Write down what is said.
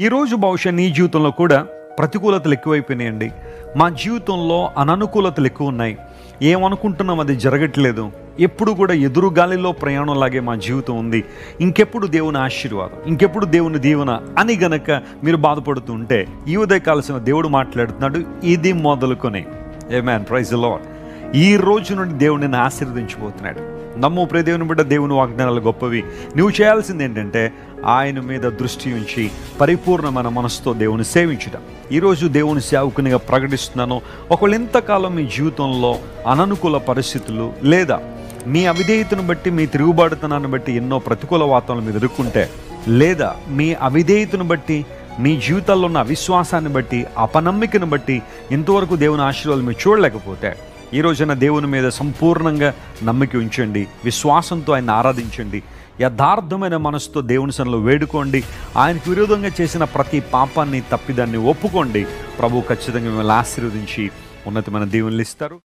ఈరోజు బహుశా నీ జీవితంలో కూడా ప్రతికూలతలు ఎక్కువైపోయినాయండి. మా జీవితంలో అననుకూలతలు ఎక్కువ ఉన్నాయి ఏమనుకుంటున్నాం అది జరగట్లేదు. ఎప్పుడు కూడా ఎదురు గాలిలో ప్రయాణం లాగే మా జీవితం ఉంది. ఇంకెప్పుడు దేవుని ఆశీర్వాదం ఇంకెప్పుడు దేవుని దీవెన అని గనక మీరు బాధపడుతూ ఉంటే ఈ ఉదయ కాల్సిన దేవుడు మాట్లాడుతున్నాడు. ఇది మొదలుకొని. ఏ మ్యాన్ ప్రైజ్లో ఈ రోజు నుండి దేవుడు నిన్ను ఆశీర్వదించబోతున్నాడు. నమ్ము ప్రదేవుని బిడ్డ దేవుని వాగ్దానాలు గొప్పవి. నువ్వు చేయాల్సింది ఏంటంటే ఆయన మీద దృష్టి ఉంచి పరిపూర్ణమైన మనసుతో దేవుని సేవించడం ఈరోజు దేవుని సేవకునిగా ప్రకటిస్తున్నాను. ఒకవేళ ఇంతకాలం మీ జీవితంలో అననుకూల పరిస్థితులు లేదా మీ అవిధేయతను బట్టి మీ తిరుగుబాటుతనాన్ని బట్టి ఎన్నో ప్రతికూల వాతావరణం మీరు ఎదుర్కొంటే లేదా మీ అవిధేయతను బట్టి మీ జీవితాల్లో ఉన్న అవిశ్వాసాన్ని బట్టి అపనమ్మికను బట్టి ఇంతవరకు దేవుని ఆశీర్వాదాలు మీరు చూడలేకపోతే ఈ రోజున దేవుని మీద సంపూర్ణంగా నమ్మిక ఉంచండి. విశ్వాసంతో ఆయన ఆరాధించండి. యథార్థమైన మనసుతో దేవుని సన్నిలో వేడుకోండి. ఆయనకు విరోధంగా చేసిన ప్రతి పాపాన్ని తప్పిదాన్ని ఒప్పుకోండి. ప్రభు ఖచ్చితంగా మిమ్మల్ని ఆశీర్వదించి ఉన్నతమైన దేవుళ్ళు ఇస్తారు